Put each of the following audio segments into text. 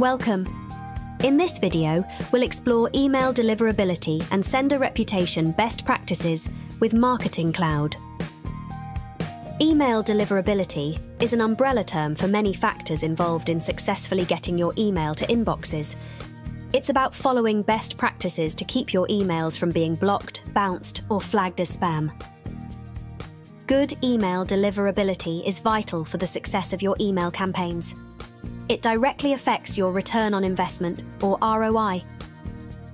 Welcome. In this video, we'll explore email deliverability and sender reputation best practices with Marketing Cloud. Email deliverability is an umbrella term for many factors involved in successfully getting your email to inboxes. It's about following best practices to keep your emails from being blocked, bounced, or flagged as spam. Good email deliverability is vital for the success of your email campaigns. It directly affects your return on investment, or ROI.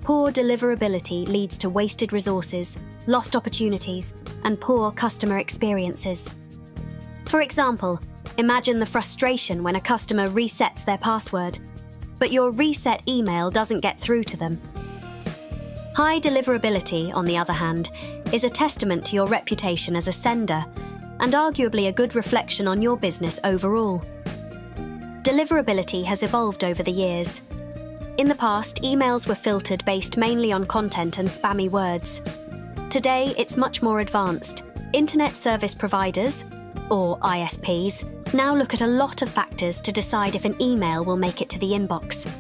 Poor deliverability leads to wasted resources, lost opportunities, and poor customer experiences. For example, imagine the frustration when a customer resets their password, but your reset email doesn't get through to them. High deliverability, on the other hand, is a testament to your reputation as a sender and arguably a good reflection on your business overall. Deliverability has evolved over the years. In the past, emails were filtered based mainly on content and spammy words. Today, it's much more advanced. Internet service providers, or ISPs, now look at a lot of factors to decide if an email will make it to the inbox.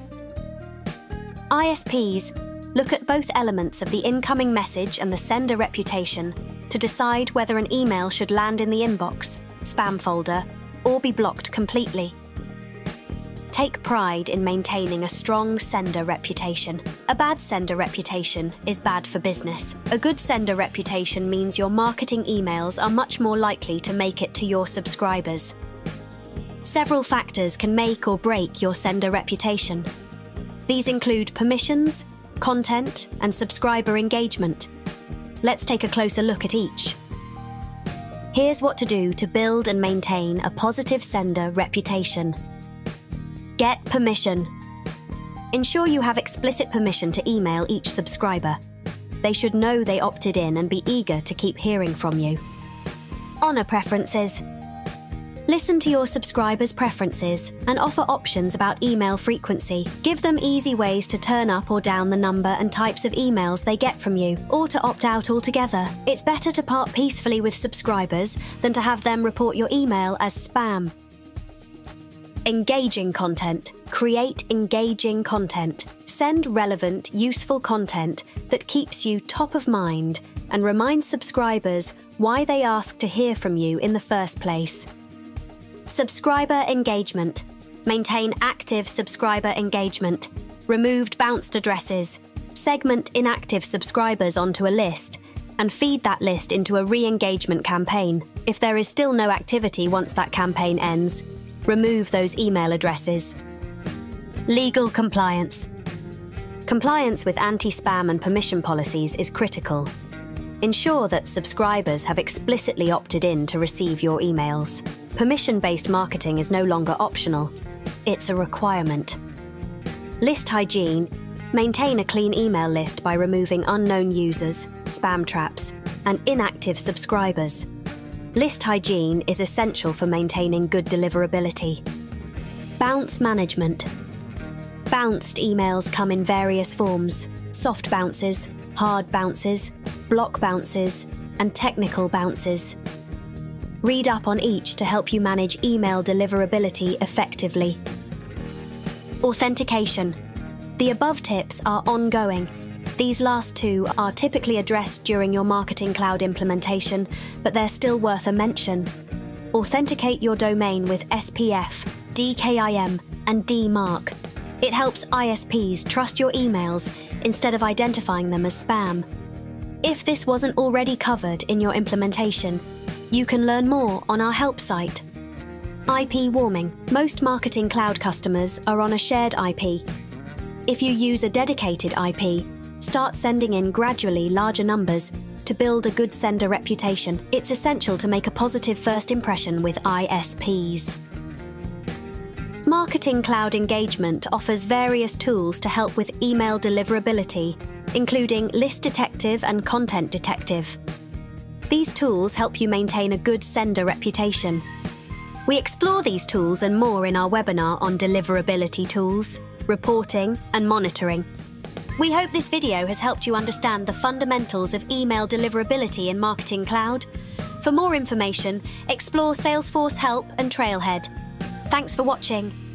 ISPs look at both elements of the incoming message and the sender reputation to decide whether an email should land in the inbox, spam folder, or be blocked completely. Take pride in maintaining a strong sender reputation. A bad sender reputation is bad for business. A good sender reputation means your marketing emails are much more likely to make it to your subscribers. Several factors can make or break your sender reputation. These include permissions, content, and subscriber engagement. Let's take a closer look at each. Here's what to do to build and maintain a positive sender reputation. Get permission. Ensure you have explicit permission to email each subscriber. They should know they opted in and be eager to keep hearing from you. Honour preferences. Listen to your subscribers' preferences and offer options about email frequency. Give them easy ways to turn up or down the number and types of emails they get from you, or to opt out altogether. It's better to part peacefully with subscribers than to have them report your email as spam. Engaging content. Create engaging content. Send relevant, useful content that keeps you top of mind and reminds subscribers why they ask to hear from you in the first place. Subscriber engagement. Maintain active subscriber engagement. Removed bounced addresses. Segment inactive subscribers onto a list and feed that list into a re engagement campaign. If there is still no activity once that campaign ends, remove those email addresses. Legal compliance. Compliance with anti spam and permission policies is critical. Ensure that subscribers have explicitly opted in to receive your emails. Permission based marketing is no longer optional, it's a requirement. List hygiene Maintain a clean email list by removing unknown users, spam traps, and inactive subscribers. List hygiene is essential for maintaining good deliverability. Bounce management. Bounced emails come in various forms soft bounces, hard bounces, block bounces, and technical bounces. Read up on each to help you manage email deliverability effectively. Authentication. The above tips are ongoing these last two are typically addressed during your Marketing Cloud implementation, but they're still worth a mention. Authenticate your domain with SPF, DKIM, and DMARC. It helps ISPs trust your emails instead of identifying them as spam. If this wasn't already covered in your implementation, you can learn more on our help site. IP warming. Most Marketing Cloud customers are on a shared IP. If you use a dedicated IP, Start sending in gradually larger numbers to build a good sender reputation. It's essential to make a positive first impression with ISPs. Marketing Cloud Engagement offers various tools to help with email deliverability, including List Detective and Content Detective. These tools help you maintain a good sender reputation. We explore these tools and more in our webinar on deliverability tools, reporting, and monitoring. We hope this video has helped you understand the fundamentals of email deliverability in Marketing Cloud. For more information, explore Salesforce Help and Trailhead. Thanks for watching.